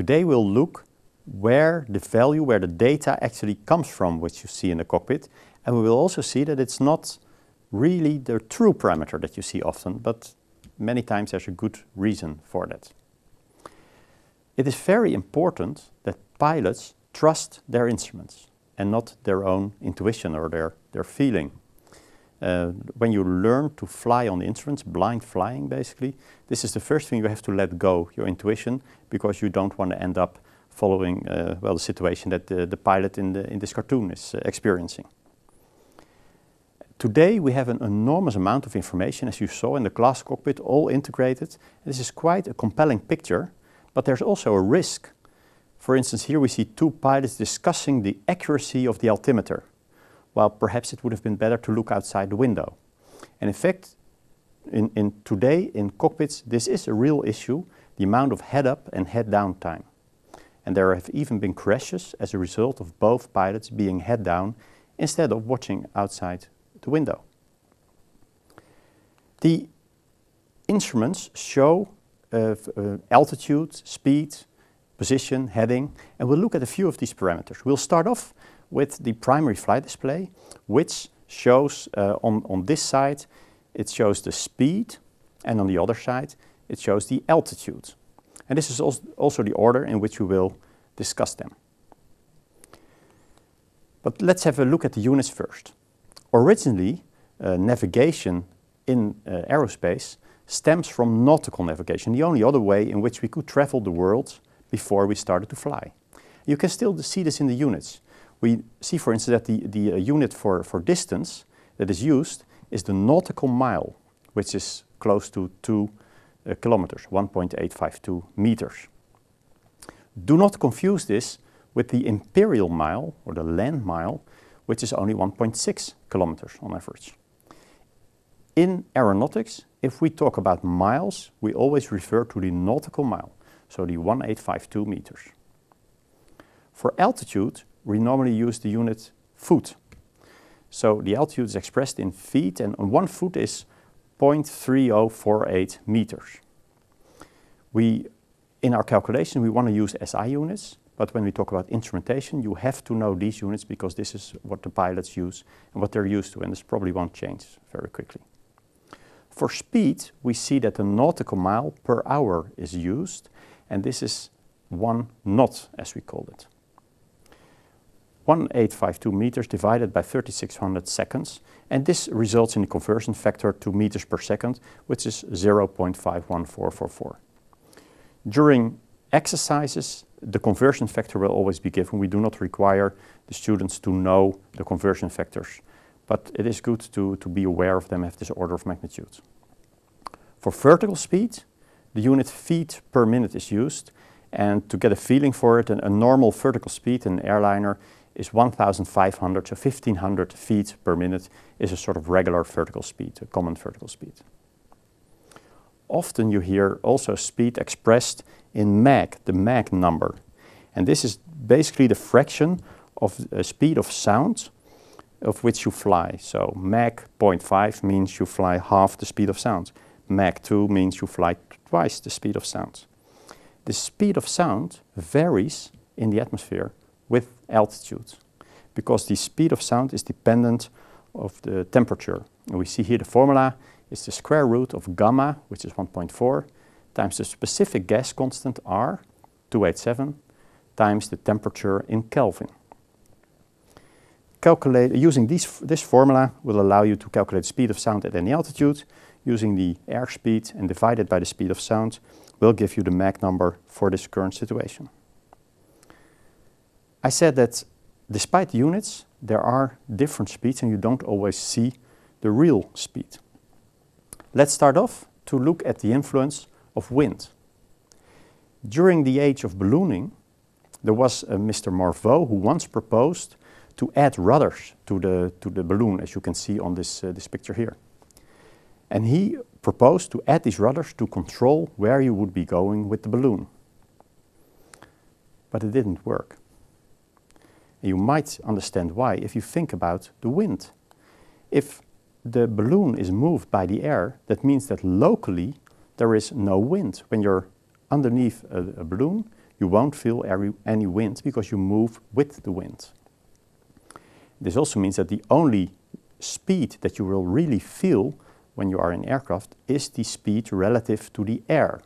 Today we'll look where the value, where the data actually comes from, which you see in the cockpit, and we will also see that it's not really the true parameter that you see often, but many times there's a good reason for that. It is very important that pilots trust their instruments and not their own intuition or their, their feeling. Uh, when you learn to fly on the instruments, blind flying basically, this is the first thing you have to let go, your intuition, because you don't want to end up following uh, well the situation that the, the pilot in, the, in this cartoon is uh, experiencing. Today we have an enormous amount of information, as you saw in the glass cockpit, all integrated. This is quite a compelling picture, but there's also a risk. For instance, here we see two pilots discussing the accuracy of the altimeter, while perhaps it would have been better to look outside the window. And in fact, in, in today in cockpits, this is a real issue, the amount of head-up and head-down time. And there have even been crashes as a result of both pilots being head-down instead of watching outside the window. The instruments show uh, uh, altitude, speed, position, heading, and we'll look at a few of these parameters. We'll start off with the primary flight display, which shows uh, on, on this side, it shows the speed, and on the other side, it shows the altitude. And this is also the order in which we will discuss them. But let's have a look at the units first. Originally, uh, navigation in uh, aerospace stems from nautical navigation, the only other way in which we could travel the world before we started to fly. You can still see this in the units. We see, for instance, that the, the uh, unit for, for distance that is used is the nautical mile, which is close to 2 uh, kilometers, 1.852 meters. Do not confuse this with the imperial mile, or the land mile, which is only 1.6 kilometers on average. In aeronautics, if we talk about miles, we always refer to the nautical mile, so the 1852 meters. For altitude, we normally use the unit foot. So the altitude is expressed in feet, and one foot is 0.3048 meters. We, in our calculation, we want to use SI units, but when we talk about instrumentation, you have to know these units because this is what the pilots use and what they're used to, and this probably won't change very quickly. For speed, we see that the nautical mile per hour is used, and this is one knot, as we call it. 1852 meters divided by 3600 seconds, and this results in a conversion factor to meters per second, which is 0.51444. During exercises, the conversion factor will always be given. We do not require the students to know the conversion factors, but it is good to, to be aware of them, have this order of magnitude. For vertical speed, the unit feet per minute is used, and to get a feeling for it, a normal vertical speed in an airliner is 1,500, so 1,500 feet per minute is a sort of regular vertical speed, a common vertical speed. Often you hear also speed expressed in Mach, the Mach number. And this is basically the fraction of the speed of sound of which you fly. So Mach 0.5 means you fly half the speed of sound. Mach 2 means you fly twice the speed of sound. The speed of sound varies in the atmosphere with altitude because the speed of sound is dependent of the temperature. And we see here the formula is the square root of gamma, which is 1.4, times the specific gas constant R, 287, times the temperature in Kelvin. Calculate, using these, this formula will allow you to calculate the speed of sound at any altitude. Using the airspeed and divided by the speed of sound will give you the Mach number for this current situation. I said that despite units, there are different speeds and you don't always see the real speed. Let's start off to look at the influence of wind. During the age of ballooning, there was a Mr. Morveau who once proposed to add rudders to the, to the balloon, as you can see on this, uh, this picture here. And he proposed to add these rudders to control where you would be going with the balloon. But it didn't work. You might understand why if you think about the wind. If the balloon is moved by the air, that means that locally there is no wind. When you're underneath a, a balloon, you won't feel any, any wind because you move with the wind. This also means that the only speed that you will really feel when you are in aircraft is the speed relative to the air.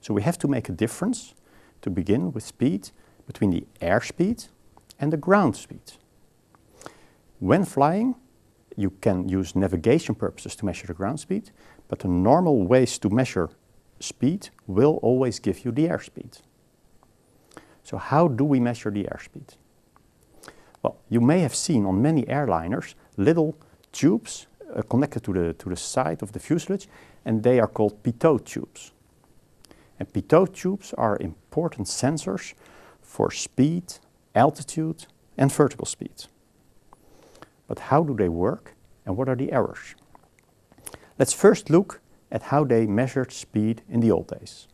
So we have to make a difference to begin with speed between the air speed and the ground speed. When flying, you can use navigation purposes to measure the ground speed, but the normal ways to measure speed will always give you the airspeed. So how do we measure the airspeed? Well, you may have seen on many airliners little tubes uh, connected to the, to the side of the fuselage, and they are called pitot tubes. And pitot tubes are important sensors for speed, altitude, and vertical speed. But how do they work, and what are the errors? Let's first look at how they measured speed in the old days.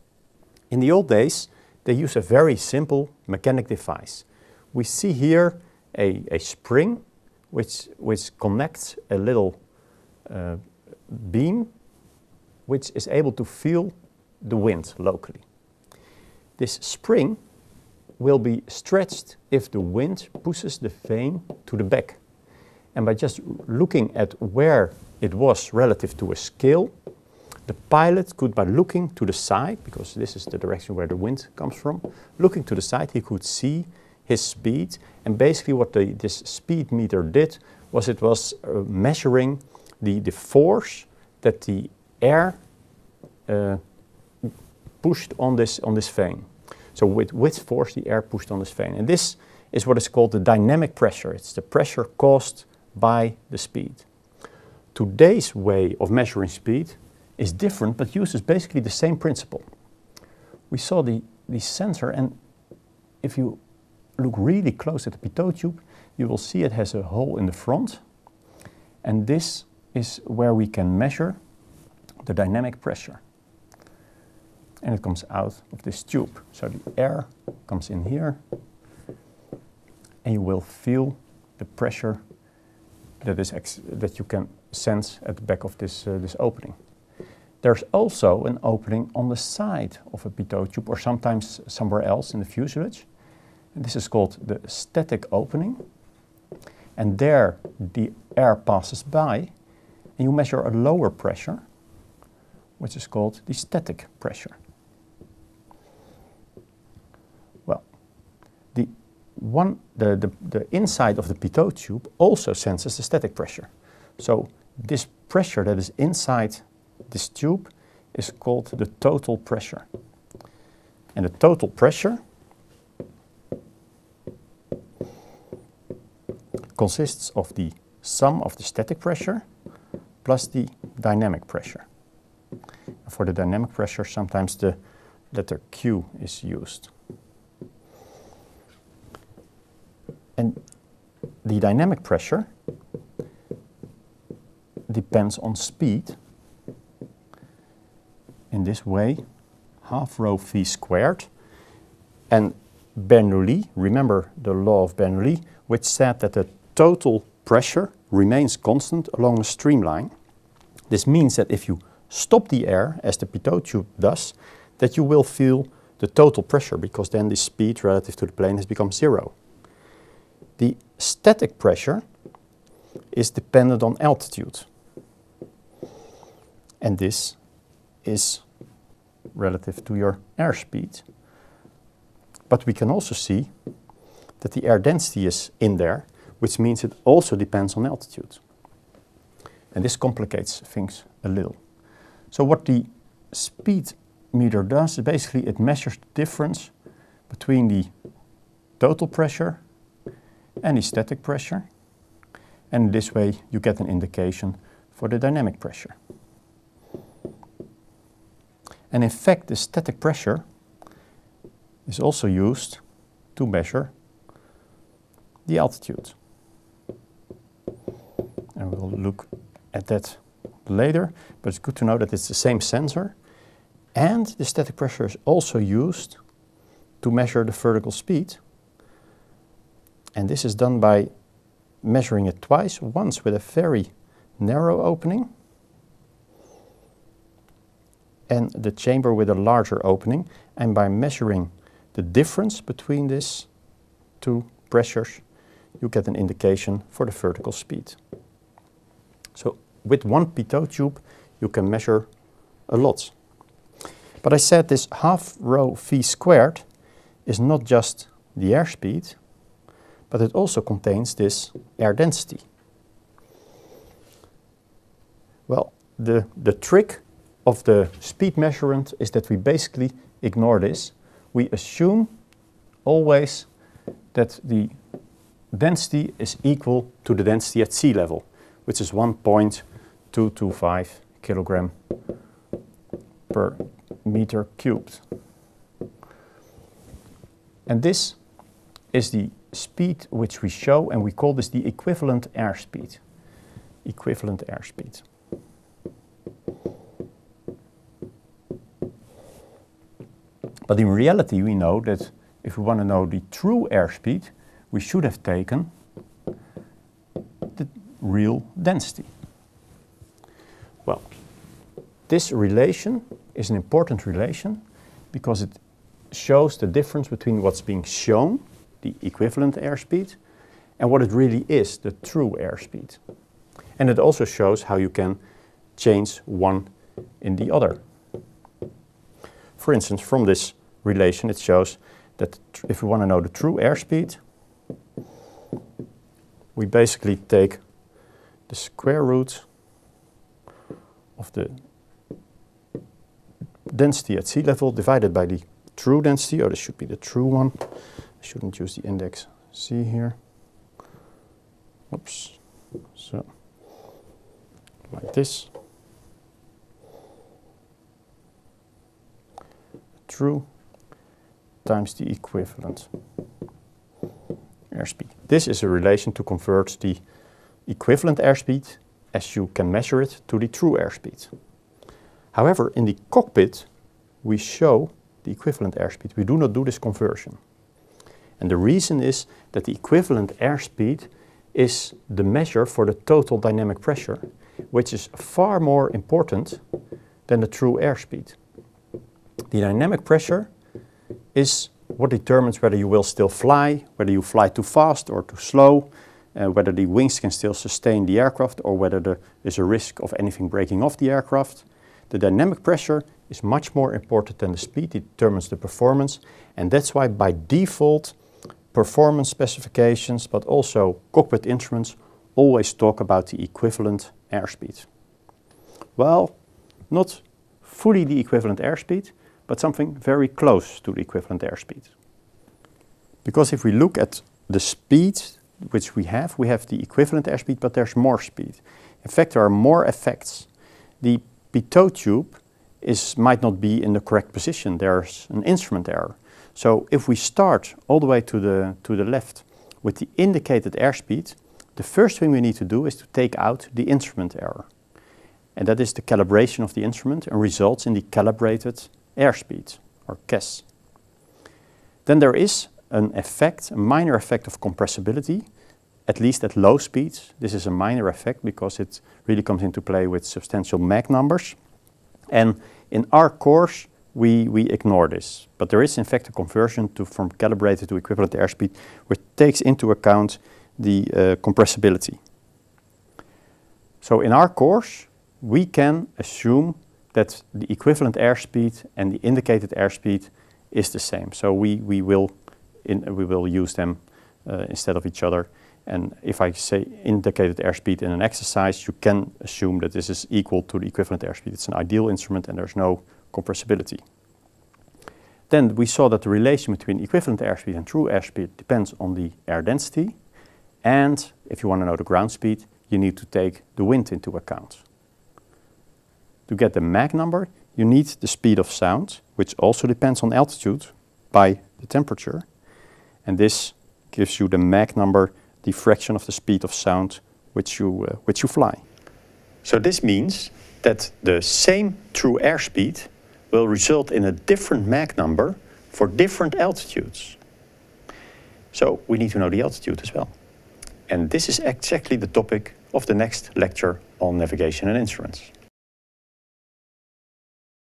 In the old days, they used a very simple mechanic device. We see here a, a spring which, which connects a little uh, beam which is able to feel the wind locally. This spring will be stretched if the wind pushes the vane to the back. And by just looking at where it was relative to a scale, the pilot could, by looking to the side, because this is the direction where the wind comes from, looking to the side, he could see his speed. And basically what the, this speed meter did was it was uh, measuring the, the force that the air uh, pushed on this, on this vane. So with which force the air pushed on this vane. And this is what is called the dynamic pressure. It's the pressure caused by the speed. Today's way of measuring speed is different but uses basically the same principle. We saw the, the sensor and if you look really close at the pitot tube, you will see it has a hole in the front and this is where we can measure the dynamic pressure. And it comes out of this tube. So the air comes in here and you will feel the pressure that, is that you can sense at the back of this, uh, this opening. There's also an opening on the side of a pitot tube or sometimes somewhere else in the fuselage. And this is called the static opening. And there the air passes by and you measure a lower pressure, which is called the static pressure. Well, the, one, the, the, the inside of the pitot tube also senses the static pressure. So this pressure that is inside this tube is called the total pressure. And the total pressure consists of the sum of the static pressure plus the dynamic pressure. For the dynamic pressure, sometimes the letter Q is used. And the dynamic pressure depends on speed in this way, half rho v squared. And Bernoulli, remember the law of Bernoulli, which said that the total pressure remains constant along a streamline. This means that if you stop the air, as the pitot tube does, that you will feel the total pressure because then the speed relative to the plane has become zero. The static pressure is dependent on altitude. And this is relative to your airspeed. But we can also see that the air density is in there, which means it also depends on altitude. And this complicates things a little. So what the speed meter does is basically it measures the difference between the total pressure the static pressure. And this way you get an indication for the dynamic pressure. And in fact, the static pressure is also used to measure the altitude. And we'll look at that later, but it's good to know that it's the same sensor. And the static pressure is also used to measure the vertical speed. And this is done by measuring it twice, once with a very narrow opening and the chamber with a larger opening. And by measuring the difference between these two pressures, you get an indication for the vertical speed. So with one pitot tube, you can measure a lot. But I said this half rho v squared is not just the airspeed, but it also contains this air density. Well, the, the trick of the speed measurement is that we basically ignore this. We assume always that the density is equal to the density at sea level, which is 1.225 kilogram per meter cubed. And this is the speed which we show, and we call this the equivalent airspeed. Equivalent airspeed. But in reality, we know that if we want to know the true airspeed, we should have taken the real density. Well, this relation is an important relation because it shows the difference between what's being shown, the equivalent airspeed, and what it really is, the true airspeed. And it also shows how you can change one in the other. For instance, from this relation, it shows that if we want to know the true airspeed, we basically take the square root of the density at sea level divided by the true density, or this should be the true one. Shouldn't use the index C here. Oops. So, like this. True times the equivalent airspeed. This is a relation to convert the equivalent airspeed, as you can measure it, to the true airspeed. However, in the cockpit, we show the equivalent airspeed. We do not do this conversion. And the reason is that the equivalent airspeed is the measure for the total dynamic pressure, which is far more important than the true airspeed. The dynamic pressure is what determines whether you will still fly, whether you fly too fast or too slow, uh, whether the wings can still sustain the aircraft or whether there is a risk of anything breaking off the aircraft. The dynamic pressure is much more important than the speed, it determines the performance and that's why by default performance specifications but also cockpit instruments always talk about the equivalent airspeed. Well, not fully the equivalent airspeed, but something very close to the equivalent airspeed. Because if we look at the speed which we have, we have the equivalent airspeed, but there's more speed. In fact, there are more effects. The pitot tube is, might not be in the correct position. There's an instrument error. So if we start all the way to the, to the left with the indicated airspeed, the first thing we need to do is to take out the instrument error. And that is the calibration of the instrument and results in the calibrated airspeed, or CAS. Then there is an effect, a minor effect of compressibility, at least at low speeds. This is a minor effect because it really comes into play with substantial Mach numbers. And in our course, we, we ignore this. But there is in fact a conversion to, from calibrated to equivalent airspeed which takes into account the uh, compressibility. So in our course, we can assume that the equivalent airspeed and the indicated airspeed is the same. So we, we, will, in, we will use them uh, instead of each other. And if I say indicated airspeed in an exercise, you can assume that this is equal to the equivalent airspeed. It's an ideal instrument and there's no compressibility. Then we saw that the relation between equivalent airspeed and true airspeed depends on the air density. And if you want to know the ground speed, you need to take the wind into account. To get the Mach number, you need the speed of sound, which also depends on altitude by the temperature. And this gives you the Mach number, the fraction of the speed of sound which you, uh, which you fly. So this means that the same true airspeed will result in a different Mach number for different altitudes. So we need to know the altitude as well. And this is exactly the topic of the next lecture on navigation and instruments.